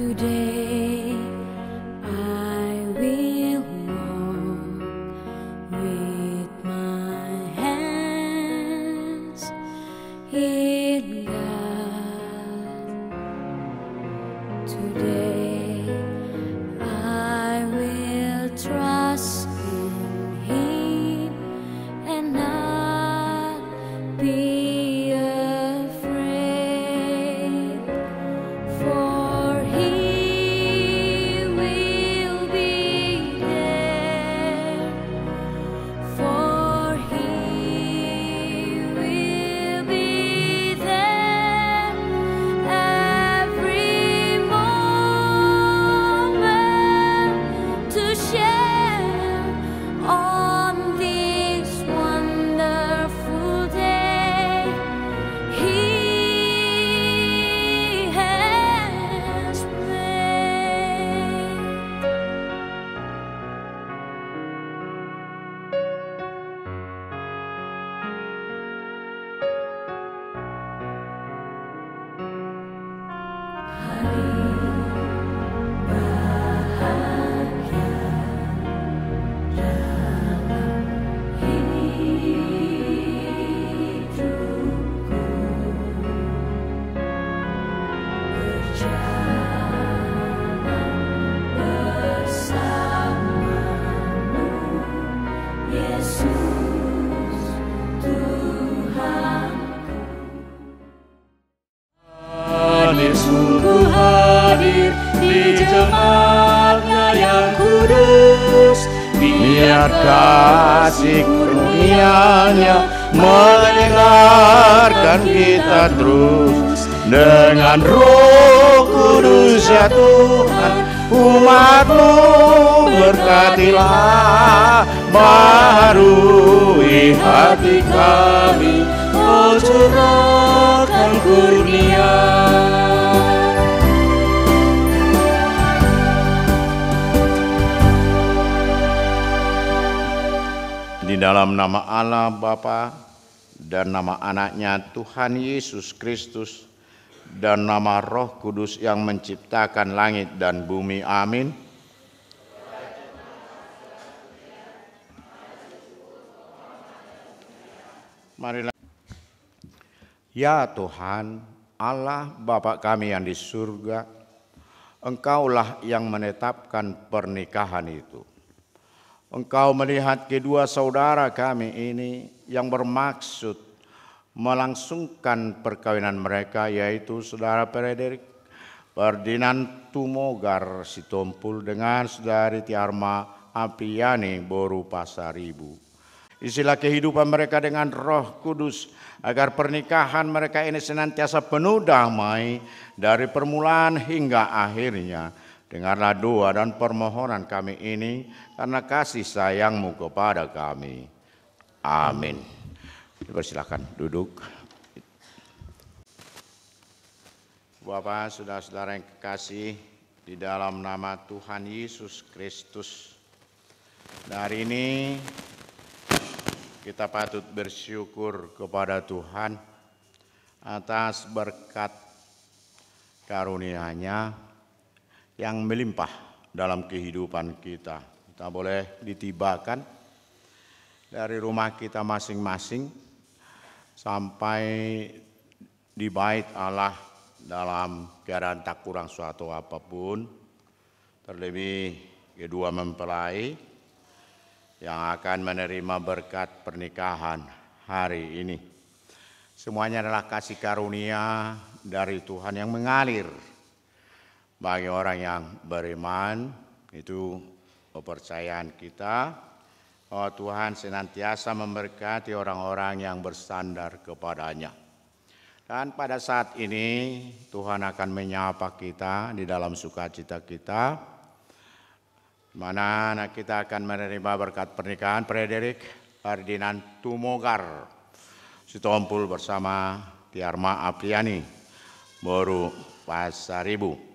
Today sungguh hadir di jemaatnya yang kudus. Biar kasih kurnianya mendengarkan kita terus. Dengan roh kudus ya Tuhan umatmu berkatilah. Baharui hati kami Oh curahkan Di dalam nama Allah Bapa dan nama anaknya Tuhan Yesus Kristus dan nama Roh Kudus yang menciptakan langit dan bumi. Amin. Marilah. Ya Tuhan, Allah Bapa kami yang di surga, Engkaulah yang menetapkan pernikahan itu. Engkau melihat kedua saudara kami ini yang bermaksud melangsungkan perkawinan mereka yaitu saudara Frederik Ferdinand Tumogar Sitompul dengan saudari Tiarma Apriani Boru Pasaribu. Isilah kehidupan mereka dengan roh kudus agar pernikahan mereka ini senantiasa penuh damai dari permulaan hingga akhirnya. Dengarlah doa dan permohonan kami ini karena kasih sayangmu kepada kami. Amin. Dipersilakan duduk. Bapak, saudara-saudara yang kekasih, di dalam nama Tuhan Yesus Kristus. Hari ini kita patut bersyukur kepada Tuhan atas berkat karunia-Nya yang melimpah dalam kehidupan kita. Kita boleh ditibakan dari rumah kita masing-masing sampai di bait Allah dalam keadaan tak kurang suatu apa pun. Terlebih kedua mempelai yang akan menerima berkat pernikahan hari ini. Semuanya adalah kasih karunia dari Tuhan yang mengalir bagi orang yang beriman. Itu kepercayaan kita bahwa Tuhan senantiasa memberkati orang-orang yang bersandar kepadanya. Dan pada saat ini Tuhan akan menyapa kita di dalam sukacita kita. Mana anak kita akan menerima berkat pernikahan Frederik Ferdinand Tumogar Sitompul bersama Tiarma Apriani Boru Pasaribu.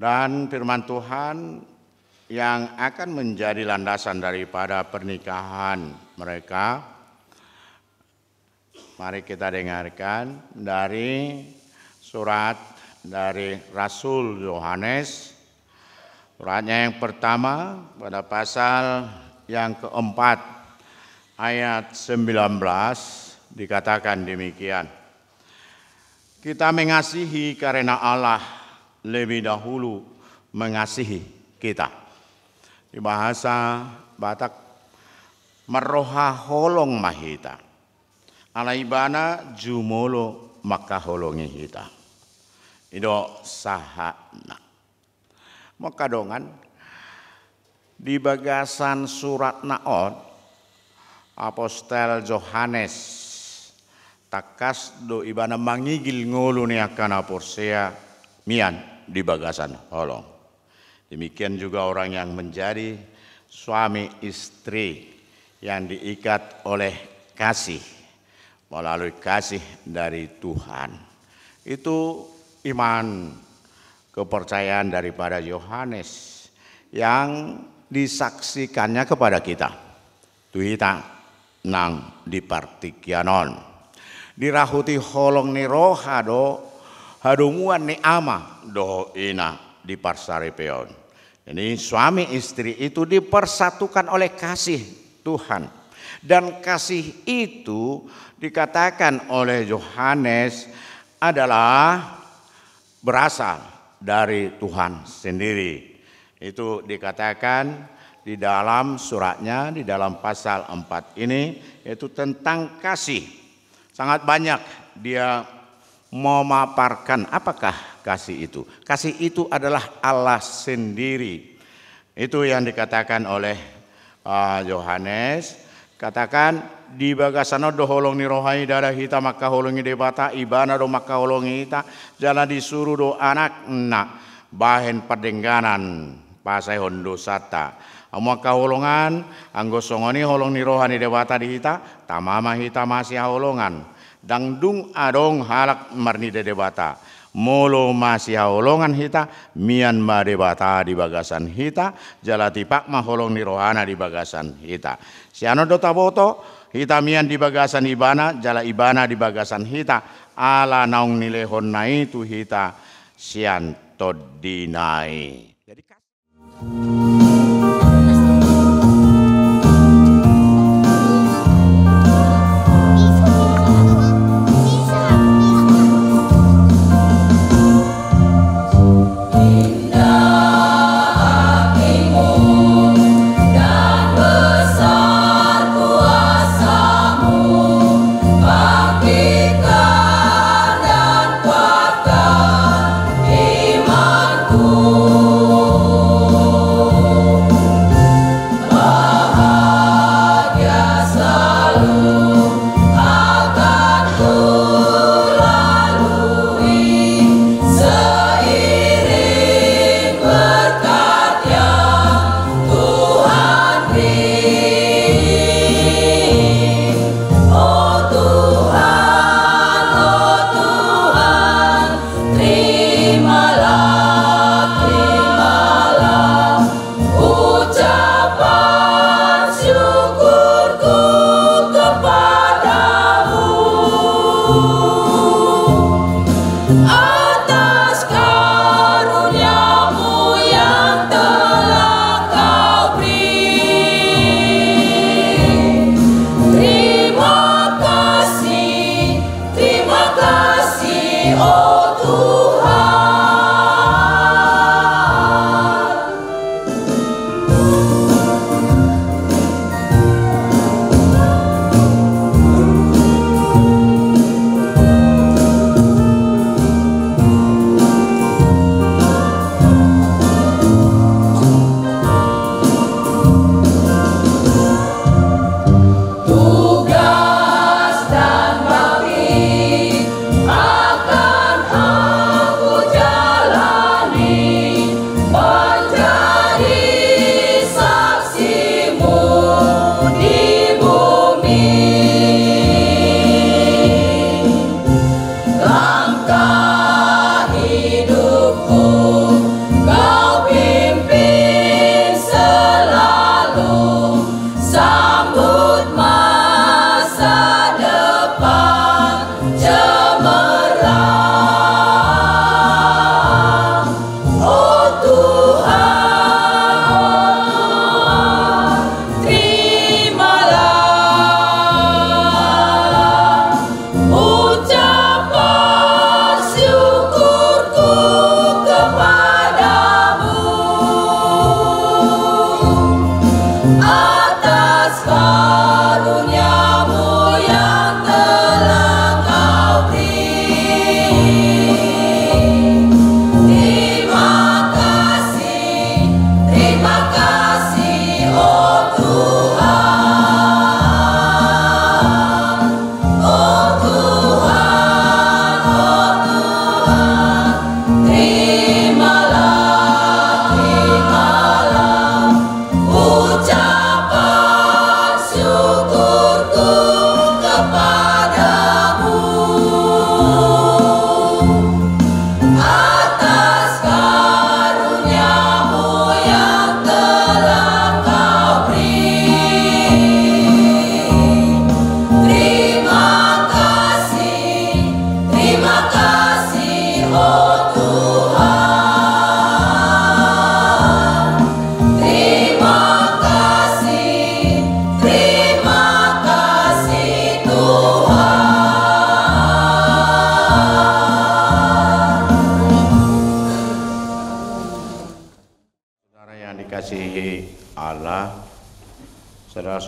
Dan firman Tuhan yang akan menjadi landasan daripada pernikahan mereka. Mari kita dengarkan dari surat dari Rasul Yohanes. Suratnya yang pertama pada pasal yang keempat ayat 19 dikatakan demikian. Kita mengasihi karena Allah lebih dahulu mengasihi kita. Di bahasa Batak meroha holong mahita. Alaibana jumolo maka holongi hita. Ido sahana. Maka dongan di bagasan surat naot apostel Johannes takas do ibana mangigil ngulu ni akana porsea mian di bagasan holong. Demikian juga orang yang menjadi suami istri yang diikat oleh kasih melalui kasih dari Tuhan. Itu iman kepercayaan daripada Yohanes yang disaksikannya kepada kita. Tuhita nang di partikianon. Dirahuti holong ni roha do hadumuan ni ama do ina di parsaripeon. Ini suami istri itu dipersatukan oleh kasih Tuhan. Dan kasih itu dikatakan oleh Yohanes adalah berasal dari Tuhan sendiri. Itu dikatakan di dalam suratnya di dalam pasal 4 ini yaitu tentang kasih. Sangat banyak dia memaparkan apakah kasih itu. Kasih itu adalah Allah sendiri. Itu yang dikatakan oleh Yohanes. Uh, katakan di bagasano do holong ni rohai darah hita maka holongi debata ibana do maka holongi hita jala disuruh do anak na bahen padengganan pasai hondo sata maka holongan anggo songoni holong ni rohani debata di hita tamama hita masih holongan dangdung adong halak marni de debata molo masih holongan hita mian ma debata di bagasan hita. Jalati pak maholong ni rohana di bagasan hita. Siano do taboto hita mian di bagasan ibana jala ibana di bagasan hita. Ala naung nile honnai tu hita sian todinai jadi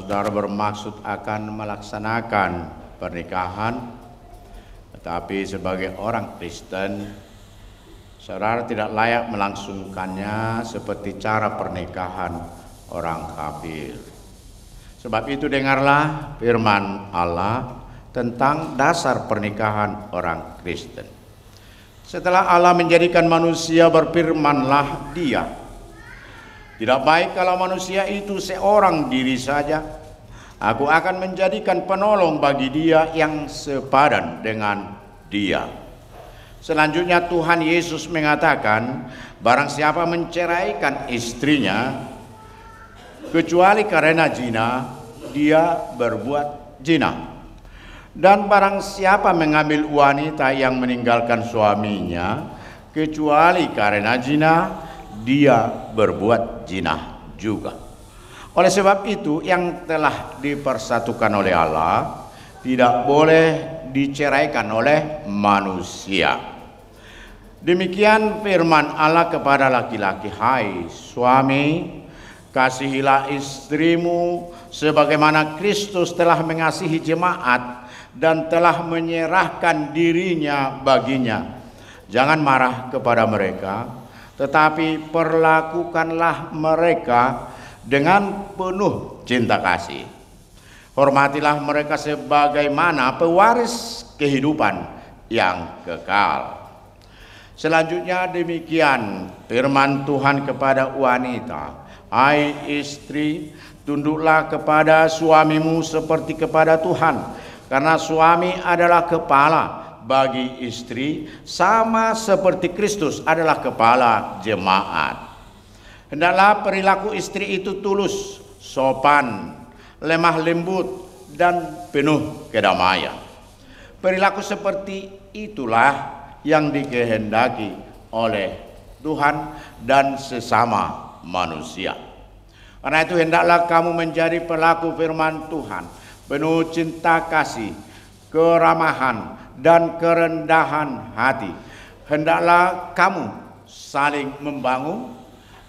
saudara-saudara bermaksud akan melaksanakan pernikahan, tetapi sebagai orang Kristen, saudara tidak layak melangsungkannya seperti cara pernikahan orang kafir. Sebab itu dengarlah firman Allah tentang dasar pernikahan orang Kristen. Setelah Allah menjadikan manusia berfirmanlah dia. Tidak baik kalau manusia itu seorang diri saja. Aku akan menjadikan penolong bagi dia yang sepadan dengan dia. Selanjutnya Tuhan Yesus mengatakan, barang siapa menceraikan istrinya, kecuali karena zina, dia berbuat zina. Dan barang siapa mengambil wanita yang meninggalkan suaminya, kecuali karena zina, dia berbuat zina juga. Oleh sebab itu, yang telah dipersatukan oleh Allah tidak boleh diceraikan oleh manusia. Demikian firman Allah kepada laki-laki, "Hai suami, kasihilah istrimu sebagaimana Kristus telah mengasihi jemaat dan telah menyerahkan dirinya baginya. Jangan marah kepada mereka, tetapi perlakukanlah mereka dengan penuh cinta kasih. Hormatilah mereka sebagaimana pewaris kehidupan yang kekal. Selanjutnya demikian firman Tuhan kepada wanita, "Hai istri, tunduklah kepada suamimu seperti kepada Tuhan, karena suami adalah kepala bagi istri sama seperti Kristus adalah kepala jemaat. Hendaklah perilaku istri itu tulus, sopan, lemah lembut, dan penuh kedamaian. Perilaku seperti itulah yang dikehendaki oleh Tuhan dan sesama manusia. Karena itu hendaklah kamu menjadi pelaku firman Tuhan, penuh cinta kasih, keramahan, dan kerendahan hati. Hendaklah kamu saling membangun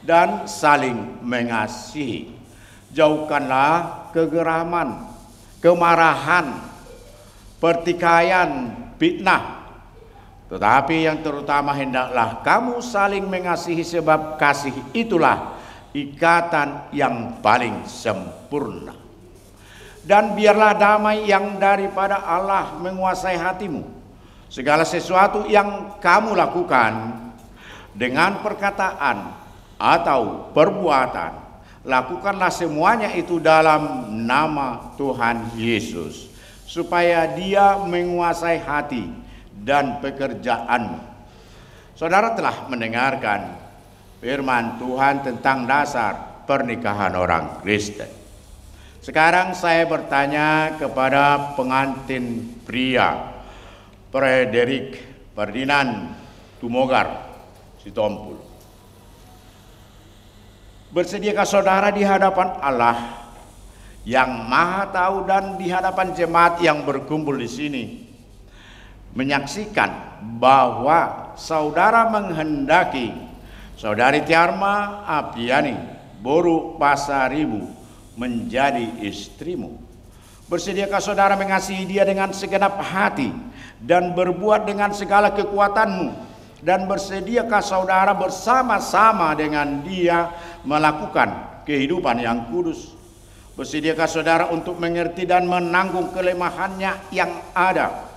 dan saling mengasihi. Jauhkanlah kegeraman, kemarahan, pertikaian, fitnah. Tetapi yang terutama hendaklah kamu saling mengasihi sebab kasih itulah ikatan yang paling sempurna. Dan biarlah damai yang daripada Allah menguasai hatimu. Segala sesuatu yang kamu lakukan dengan perkataan atau perbuatan, lakukanlah semuanya itu dalam nama Tuhan Yesus, supaya Dia menguasai hati dan pekerjaanmu. Saudara telah mendengarkan firman Tuhan tentang dasar pernikahan orang Kristen. Sekarang saya bertanya kepada pengantin pria Frederick Ferdinand Tumogar Sitompul. Bersediakah saudara di hadapan Allah yang maha tahu dan di hadapan jemaat yang berkumpul di sini menyaksikan bahwa saudara menghendaki saudari Tiarma Apiani Boru Pasaribu menjadi istrimu. Bersediakah saudara mengasihi dia dengan segenap hati dan berbuat dengan segala kekuatanmu? Dan bersediakah saudara bersama-sama dengan dia melakukan kehidupan yang kudus? Bersediakah saudara untuk mengerti dan menanggung kelemahannya yang ada?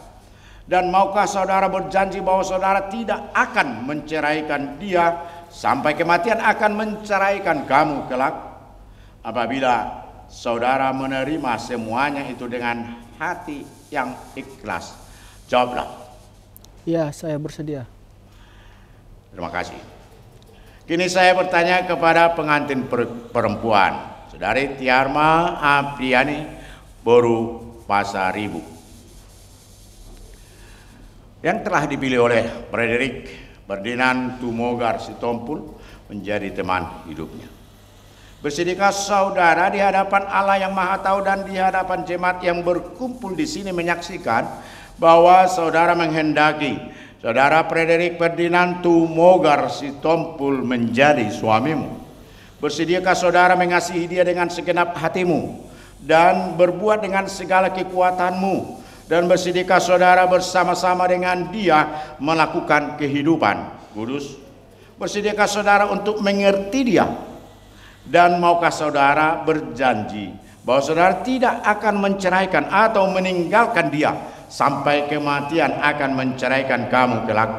Dan maukah saudara berjanji bahwa saudara tidak akan menceraikan dia sampai kematian akan menceraikan kamu kelak? Apabila saudara menerima semuanya itu dengan hati yang ikhlas. Jawablah. Ya, saya bersedia. Terima kasih. Kini saya bertanya kepada pengantin perempuan, Saudari Tiarma Apriani Boru Pasaribu. Yang telah dipilih oleh Frederick Ferdinand Tumogar Sitompul menjadi teman hidupnya. Bersedekah saudara di hadapan Allah yang Maha Tahu dan di hadapan jemaat yang berkumpul di sini menyaksikan bahwa saudara menghendaki. Saudara Frederick Ferdinand Tumogar Sitompul menjadi suamimu. Bersediakah saudara mengasihi dia dengan segenap hatimu dan berbuat dengan segala kekuatanmu. Dan bersediakah saudara bersama-sama dengan dia melakukan kehidupan kudus. Bersediakah saudara untuk mengerti dia dan maukah saudara berjanji bahwa saudara tidak akan menceraikan atau meninggalkan dia sampai kematian akan menceraikan kamu kelak?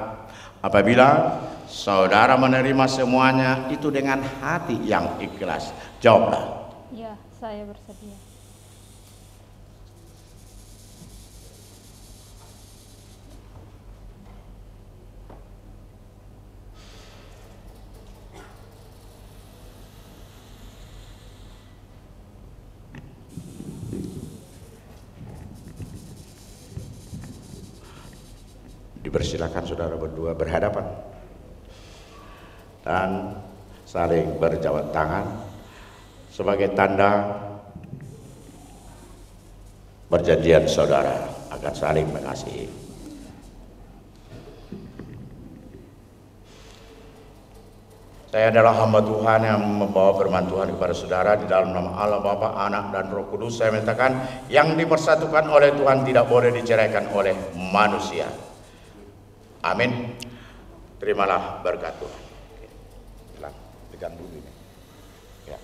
Apabila saudara menerima semuanya itu dengan hati yang ikhlas. Jawablah. Ya, saya bersedia. Dipersilakan saudara berdua berhadapan dan saling berjabat tangan sebagai tanda perjanjian saudara akan saling mengasihi. Saya adalah hamba Tuhan yang membawa firman Tuhan kepada saudara di dalam nama Allah Bapa, Anak dan Roh Kudus. Saya mintakan yang dipersatukan oleh Tuhan tidak boleh diceraikan oleh manusia. Amin. Terimalah berkat Tuhan. Silakan, pegang dulu ini. Ya.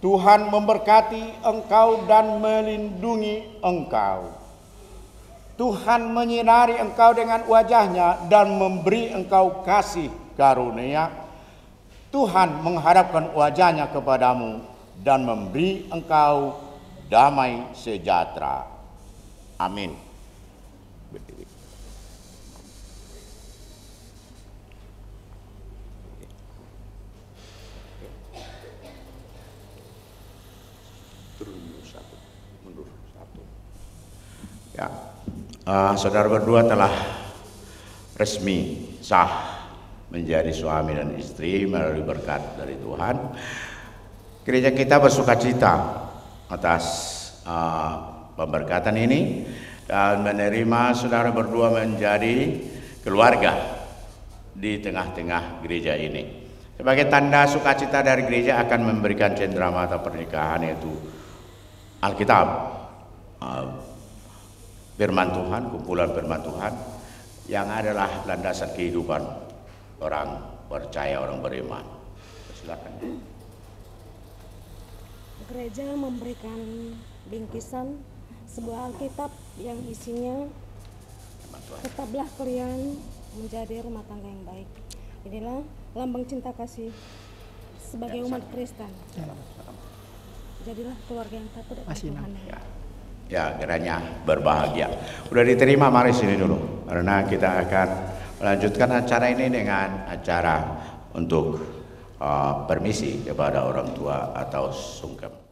Tuhan memberkati engkau dan melindungi engkau. Tuhan menyinari engkau dengan wajahnya dan memberi engkau kasih karunia. Tuhan menghadapkan wajahnya kepadamu dan memberi engkau damai sejahtera. Amin. Berdiri. Ya, Eh, saudara berdua telah resmi sah menjadi suami dan istri melalui berkat dari Tuhan. Gereja kita bersuka cita atas eh, pemberkatan ini dan menerima saudara berdua menjadi keluarga di tengah-tengah gereja ini. Sebagai tanda sukacita dari gereja akan memberikan cenderamata pernikahan yaitu Alkitab, eh, firman Tuhan, kumpulan firman Tuhan yang adalah landasan kehidupan orang percaya, orang beriman. Silakan. Gereja memberikan bingkisan sebuah Alkitab yang isinya tetaplah kalian menjadi rumah tangga yang baik. Inilah lambang cinta kasih sebagai umat Kristen. Jadilah keluarga yang kepada Masih, Tuhan. Ya, ya kiranya berbahagia. Udah diterima, mari sini dulu. Karena kita akan melanjutkan acara ini dengan acara untuk uh, permisi kepada orang tua atau sungkem.